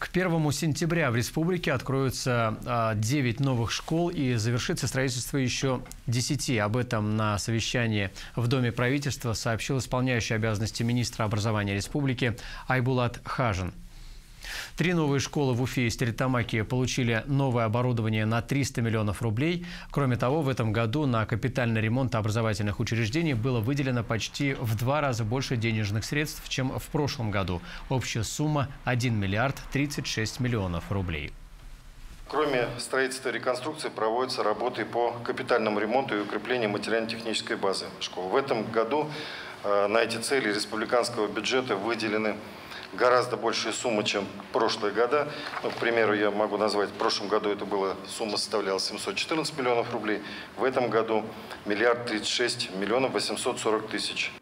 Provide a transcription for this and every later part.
К 1 сентября в республике откроются 9 а, новых школ и завершится строительство еще 10. Об этом на совещании в Доме правительства сообщил исполняющий обязанности министра образования республики Айбулат Хажин. Три новые школы в Уфе и Стеретамаке получили новое оборудование на 300 миллионов рублей. Кроме того, в этом году на капитальный ремонт образовательных учреждений было выделено почти в два раза больше денежных средств, чем в прошлом году. Общая сумма 1 миллиард 36 миллионов рублей. Кроме строительства и реконструкции проводятся работы по капитальному ремонту и укреплению материально-технической базы школ. В этом году э, на эти цели республиканского бюджета выделены гораздо большие суммы, чем прошлые года. Ну, к примеру, я могу назвать, в прошлом году это была сумма составляла 714 миллионов рублей, в этом году миллиард 36 миллионов 840 тысяч.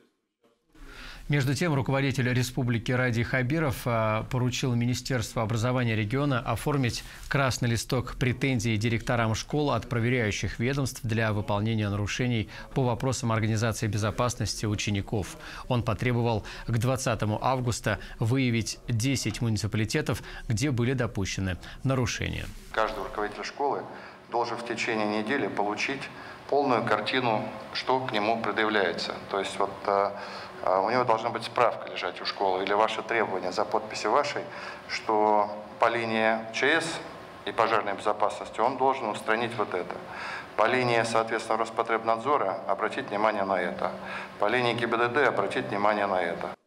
Между тем, руководитель республики Ради Хабиров а, поручил Министерству образования региона оформить красный листок претензий директорам школ от проверяющих ведомств для выполнения нарушений по вопросам организации безопасности учеников. Он потребовал к 20 августа выявить 10 муниципалитетов, где были допущены нарушения. Каждый руководитель школы должен в течение недели получить полную картину, что к нему предъявляется. То есть вот а, а, у него должна быть справка лежать у школы или ваше требование за подписью вашей, что по линии ЧС и пожарной безопасности он должен устранить вот это. По линии, соответственно, Роспотребнадзора обратить внимание на это. По линии ГИБДД обратить внимание на это.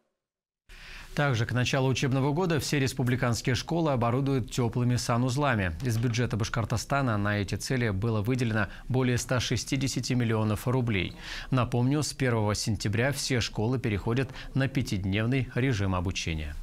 Также к началу учебного года все республиканские школы оборудуют теплыми санузлами. Из бюджета Башкортостана на эти цели было выделено более 160 миллионов рублей. Напомню, с 1 сентября все школы переходят на пятидневный режим обучения.